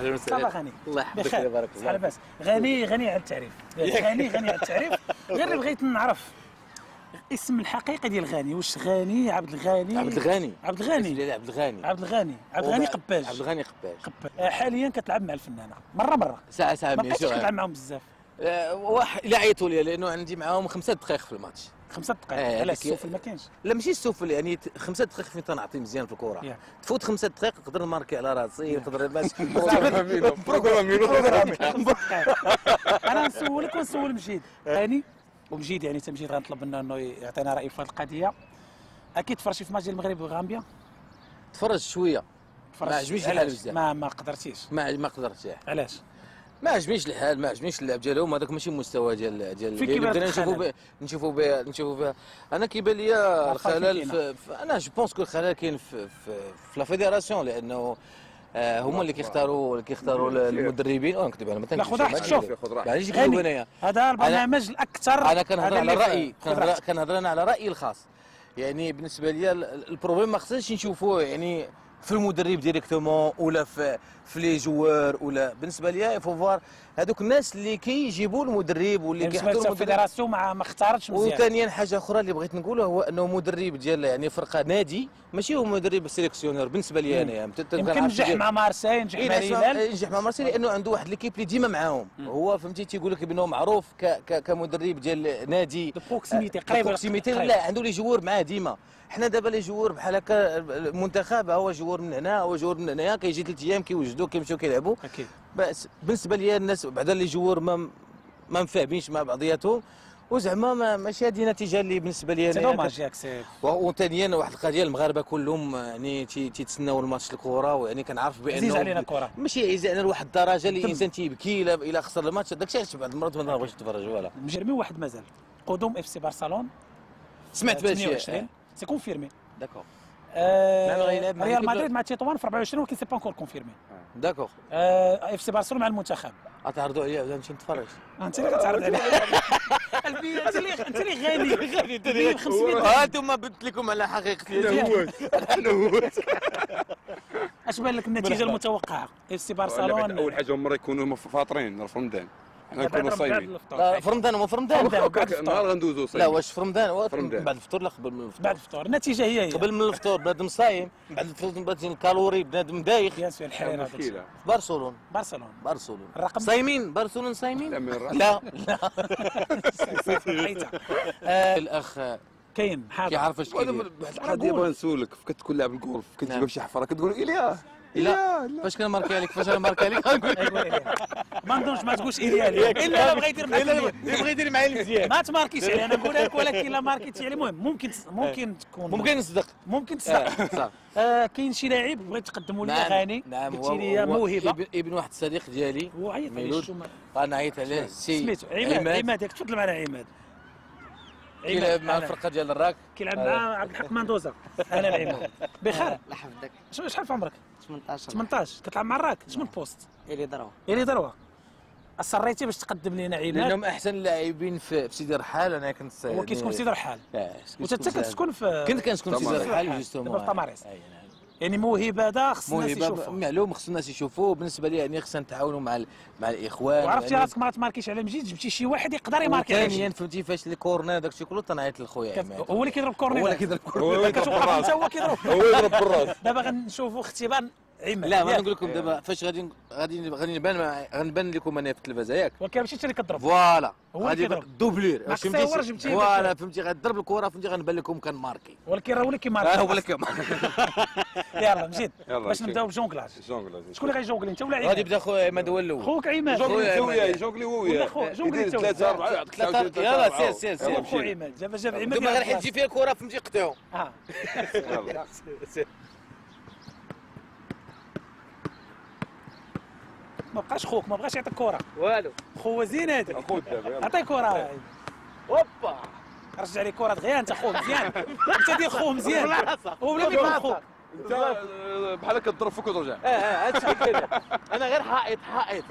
أهلا وسهلا غني. الله يحفظك بخير. بارك صحة الله لاباس غني غني على التعريف. غني غني على التعريف. غير بغيت نعرف اسم الحقيقي ديال غني واش غني؟ عبد الغني. عبد الغني. عبد الغني. لا عبد الغني. عبد الغني. عبد الغني قباج عبد الغني قباج حاليا كتلعب مع الفنانة. مرة مرة. ساعة ساعة ما بقيتش كتلعب معاهم بزاف. واحد لا عيطوا لي لأنه عندي معاهم خمسة دقائق في الماتش. خمسة آه، دقائق علاش هذيك- السوفل ما كاينش؟ لا ماشي السفل يعني خمسة دقائق فين تنعطي مزيان في الكره. تفوت خمسة دقائق نقدر نماركي على راسي نقدر باش أنا نسولك ونسول مجيد. هاني ومجيد يعني انت مجيد غنطلب منه إنه يعطينا رايه في هذه القضية. أكيد تفرجتي في ماتش ديال المغرب وغامبيا؟ تفرج شوية. ما عجبنيش الحال علاش؟ بزاف. ما ما قدرتيش. ما ما قدرتش. علاش؟ ما عجبنيش الحال ما عجبنيش اللعب ديالهم. هذاك ماشي المستوى ديال ديال اللي نشوفوا نشوفوا نشوفوا به أنا كيبان لي الخلل في, أنا je pense que الخلل كاين في في, في la fédération لأنه آه هما اللي كيختاروا اللي كيختاروا المدربين. أو نكذب أنا ما لا، خذ راحتك، شوف. خذ راحتك. معليش نكذب انايا هذا البرنامج الأكثر أنا كنهضر هذا على رأيي كنهضر أنا على رأيي الخاص. يعني بالنسبة لي ال- ال problème ما خصناش نشوفوه يعني في المدرب directement ولا في في les joueurs ولا بالنسبة لي faut voir هذوك الناس اللي كيجيبوا المدرب واللي يعني كيحطوا ل la fédération ما ما اختارتش مزيان. وثانيا حاجة أخرى اللي بغيت نقولها هو أنه مدرب ديال يعني فرقة نادي ماشي هو مدرب sélectionneur بالنسبة لي أنا يعني. يمكن نجح مع مارسيل نجح إيه مع نجح الهلال ينجح مع مارسيل لأنه عنده واحد l'équipe اللي ديما معاهم. هو فهمتي تيقول لك بأنه معروف ك ك كمدرب ديال نادي. proximité قريب proximité لا عنده les joueurs معاه ديما. حنا دابا les joueurs بحال هكا المنتخب هو joueur من هنا هو joueur من هنايا كيجي ثلاث أيام كيوجدوا كيمشيو كيلعبوا. أكيد. بس بالنسبة لي الناس بعدا les joueurs ما ما مفاهمينش مع بعضياتهم. وزعما ما ماشي هذه النتيجه اللي بالنسبة لي dommage ياك سي وثانيا واحد القضية المغاربة كلهم يعني تي- تيتسناو الماتش الكره ويعني كنعرف بأنه عزيز علينا الكرة. ماشي عزيز علينا لواحد الدرجة اللي الإنسان تيبكي الا خسر الماتش. داك الشيء علاش بعض المرات ما نبغيش نتفرج ولا مجرمي واحد مازال. قدوم FC برشلون سمعت بهذا الشيء. 28 c'est confirmé d'accord آه، ريال مدريد مع تيطوان في 24 ولكن c'est pas encore confirmé d'accord FC برشلونه مع المنتخب. غتعرضوا عليا بعدا نمشي نتفرج أنت اللي غتعرض عليه البي أنت اللي أنت اللي غني. غني. انت اللي 500 ها أنتم بدت لكم على حقيقتي أش بان لك النتيجة المتوقعة؟ FC برشلونه أول حاجة هما يكونوا فاطرين في رمضان حنا بعد- نكونوا بعد صايمين. لا في رمضان هو في رمضان. نهار غندوزو لا صايمين واش في رمضان. بعد الفطور لا قبل من الفطور. بعد الفطور. النتيجة هي هي. قبل من الفطور بنادم صايم بعد الفطور بنادم الكالوري بنادم دايخ. بيان سور الحرير هذا الشيء. مشكلة. في برشلونه برشلونه برشلونه الرقم صايمين؟ برشلونه صايمين؟ لا. لا لا. آه، الأخ كاين حاضر كيعرف اش كيدير. واحد القضية بغا نسولك كي تكون لاعب الجولف كتجيب نعم. شي حفرة كتقول ايليا لا لا فاش كنماركي عليك؟ فاش أنا ماركي عليك؟ غنقول أيوة، إيليا. ما نظنش ما تقولش ايليا إلا لا بغا يدير معاك مزيان. يبغي يدير معايا المزيان ما تماركيش عليه أنا نقولها لك ولكن الا ماركيتي عليه المهم ممكن ممكن تكون ممكن نصدق. ممكن آه، تصدق صح. آه كاين شي لاعب بغيت تقدموا لي أغاني؟ نعم قلتي لي موهبة. ابن, واحد الصديق ديالي هو عيط عليه أنا عيط عليه. سي سميتو عماد عماد. ياك تفضل معنا عماد. كيلعب مع أنا. الفرقة ديال الراك. كيلعب مع عبد الحق مندوزة. أنا العماد. بخير. الله يحفظك شو شحال في عمرك؟ 18 18 كتلعب مع الراك شنو البوست؟ اللي ضروا اللي ضربه أصريتي باش تقدم لنا عماد لأنهم أحسن لاعبين في في سيدي رحال أنا كنت هو كيسكن في سيدي رحال؟ وأنت حتى كتسكن في كنت كنسكن في سيدي. رحال دابا جوستومون في تماريس. أي نعم. يعني موهبة هذا خص الناس يشوفوا معلوم خص الناس يشوفوه. بالنسبة لي يعني خصنا نتعاونوا مع ال- مع الإخوان. وعرفتي يعني راسك ما تماركيش على مجيد جبتي شي واحد يقدر يماركي على ثانيا مجيد. فهمتي فاش ال corner داك الشيء كله تنعيط لخويا. هو اللي كيضرب corner هو اللي كيضرب هو اللي بالراس هو كيضرب هو يضرب بالراس دابا غنشوفوا اختبار عماد لا ما؟ نقول لكم دابا فاش غادي غادي غادي نبان غنبان لكم أنا في التلفازه ياك. ولكن ماشي انت اللي كتضرب voilà. هو غادي. doubleur. فهمتي؟ voilà فهمتي؟ غتضرب الكره فهمتي؟ غنبان لكم كنماركي ولكن راه هو اللي آه كيماركي هو اللي كيماركي يلا مجيد يلا، باش. نبداو بالجونكلاج جونغل شكون اللي غيجونكلي انت ولا غادي عماد يبدا خويا عماد هو الأول. خوك عماد جونغلي خويا وياه. جونغلي ولا وياه خو- جونغلي يدير تو. ثلاثة أربعة يعطيك ثلاثة- ثلاثة يلا، أربعة. سير، سير، سير. هو خو. عماد دابا جاب عماد دابا غير حيت تجي فيها الكره فهمتي؟ قطعو آه ما بقاش خوك ما بغاش يعطيك كره والو. خو زين هذاك خذ دابا عطيه كره هوبا رجع لي كره دغيا أنت خو مزيان. أنت دير خو مزيان. هو بلا ما يكون خو أنت بحال هكا تضرب فيك وترجع. آه آه هادشي كده. أنا غير حائط حائط.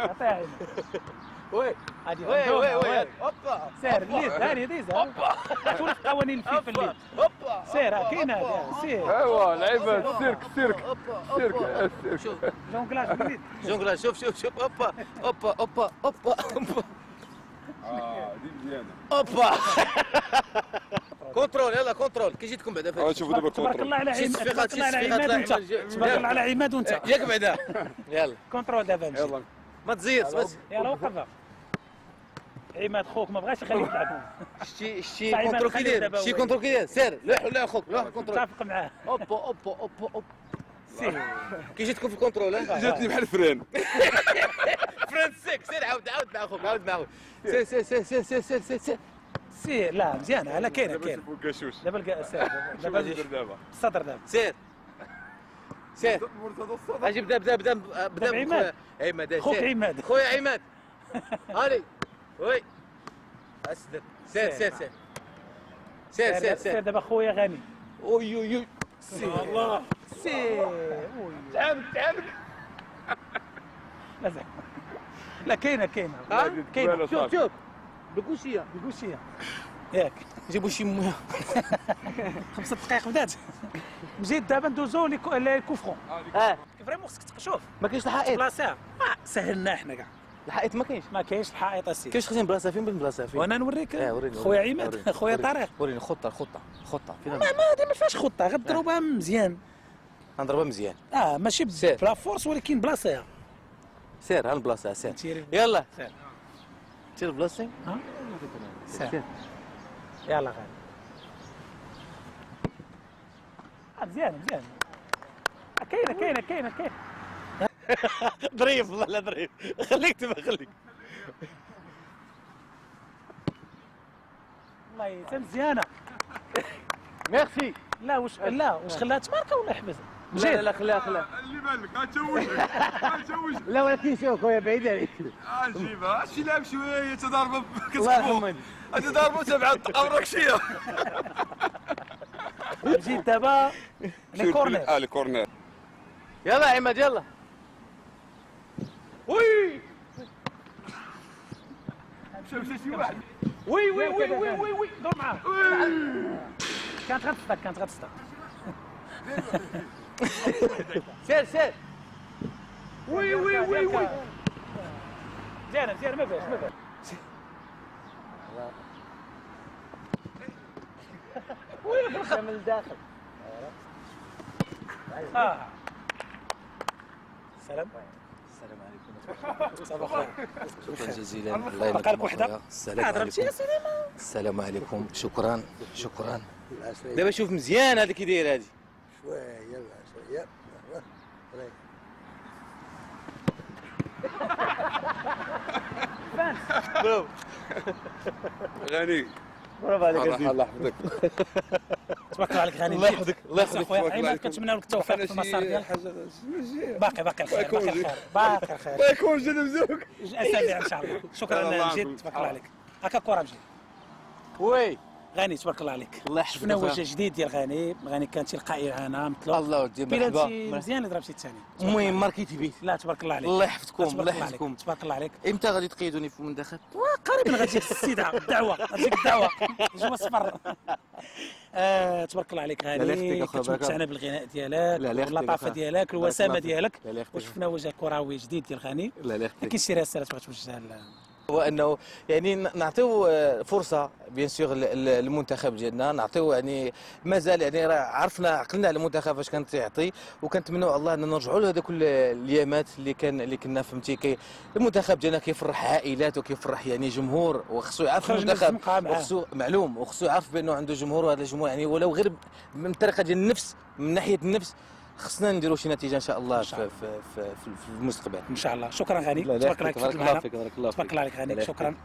وي وي وي وي وي. هوبا سير الليل هاني ديزا. هوبا تعرف قوانين الفيفا الليل هوبا هوبا سير كاين هذا سير. ايوا لعيبة السيرك السيرك هوبا السيرك شوف. جونكلاج بالليل جونغلا شوف شوف شوف. هوبا هوبا هوبا هوبا هوبا آه دي مزيانه هوبا contrôle يلا contrôle. كي جيتكم بعدا آه فهاد شوفوا دابا تبارك الله على عماد تبارك الله على عماد وانت. تبارك الله على عماد وانت. ياك بعدا يلا. contrôle دابا. يلا. ما تزيرش بس. يلا وقفها. عماد خوك ما بغاش يخليك تلعب شتي شتي contrôle كي داير شتي. contrôle كي داير سير لوح ولا خوك لوح contrôle متفق معاه. هوبا هوبا هوبا هوبا سير. كي جيتكم في ال contrôle جاتني بحال فران. فرانسيك سير عاود عاود مع خوك عاود مع خوك سير سير سير سير سير سير سير سير. سير لا مزيانه لا كاينة كاينة دابا دابا دابا الصدر دابا. سير. سير. أجي بدا بدا بدا بدا دابا عماد. عماد. خويا عماد. هاني. وي. اسدد سير سير سير. سير سير سير. سير دابا خويا غني. أوي أوي سير. الله. سير. أوي. تعبك تعبك لا لا كاينة كاينة. كاينة. شوف شوف. بكوشية. بكوشية. ياك. جيبوا شي موية. خمسة دقائق بدات مزيد دابا ندوزو لي كو- لي كوفرون. آه. فريمون خصك تشوف ما كاينش الحائط. بلاصه ما سهلنا إحنا كاع. الحائط ما كاينش. ما كاينش الحائط السي كاينش خصني بلاصه فين بلاصه فين وأنا نوريك. آه وريني خويا عماد خويا. طارق. وريني خطة الخطه خطة. فين ما ما هذه ما فيهاش خطة غضربها مزيان. نضربها مزيان. آه ماشي. بلا فورس ولكن بلاصه سير ها البلاصه سير. يلا. سير. سير بلاصتي ها؟ سير. يلا غالي. آه مزيان مزيان. آه، كاينة كاينة كاينة كاينة. ظريف والله ظريف خليك تبا خليك. والله حتى مزيانه ميرسي. لا واش لا واش خلاها تماركه ولا حبس لا لا لا خليها خليها. اللي بالك غتشوجك غتشوجك لا ولكن شوف خويا بعيد عليك. عجيبة. شي لعب شوية تضاربه الله يرحمه. تضاربه سبعة تقورك شي نزيد دابا. لي كورنر. آه الكورنر يلا يا عماد يلا وي مشى مشى شي واحد oui oui oui oui oui oui دور معاه كانت غتصدق كانت غتصدق سير سير oui oui oui oui مزيانه مزيانه ما فيهاش ما فيهاش من الداخل آه سلام السلام عليكم. صباح الخير. شكرا جزيلا. الله بقى لك وحدة. السلام عليكم. سلام السلام عليكم. شكرا. شكرا. دابا شوف مزيان هذا كي داير هذه. شوية يلا شوية. برافو. غني. برافو عليك الله يحفظك. تبارك الله عليك غاني الله يحفظك الله يحفظك عليكم. كنتمنى لك التوفيق في المسار ديالك. باقي باقي الخير باقي. الخير باقي الخير. الله يكون جد مزوق أسابيع إن شاء الله. شكرا. مجيد تبارك الله عليك. هكا كره مجيد. وي. غاني تبارك الله عليك. الله يحفظك شفنا. وجه جديد ديال غاني غاني كان تلقائي هنا مطلق الله ودي بلاتي مرحبا مزيان اللي ضربتي الثاني المهم ماركيتي بيت. لا تبارك الله عليك. الله يحفظكم الله. يحفظكم. تبارك الله عليك. إمتى غادي تقيدوني في المنتخب؟ قريبا غتجيك السيدة. الدعوة غتجيك الدعوة. جوا صفر آه تبارك الله عليك غالي كتمتعنا بالغناء ديالك أخويا. ديالك الوسامه. ديالك. وشفنا وجه كروي جديد ديال غاني لا لا كاين شي رساله تبغي توجهها هو أنه يعني نعطيو آه، فرصة bien sûr للمنتخب ديالنا. نعطيو يعني مازال يعني راه عرفنا عقلنا على المنتخب اش كان تيعطي وكنتمنوا الله ان نرجعوا لهذوك الأيامات اللي كان اللي كنا فهمتي. كي المنتخب ديالنا كيفرح عائلات وكيفرح يعني جمهور وخصو يعرف المنتخب. وخصو معلوم وخصو يعرف بأنه عنده جمهور. وهذا الجمهور يعني ولو غير من طريقة ديال النفس من ناحية النفس خصنا نديروا شي نتيجة إن شاء الله في, في, في, في المستقبل. إن شاء الله. شكرا غني تبارك الله فيك تبارك الله عليك غني شكرا.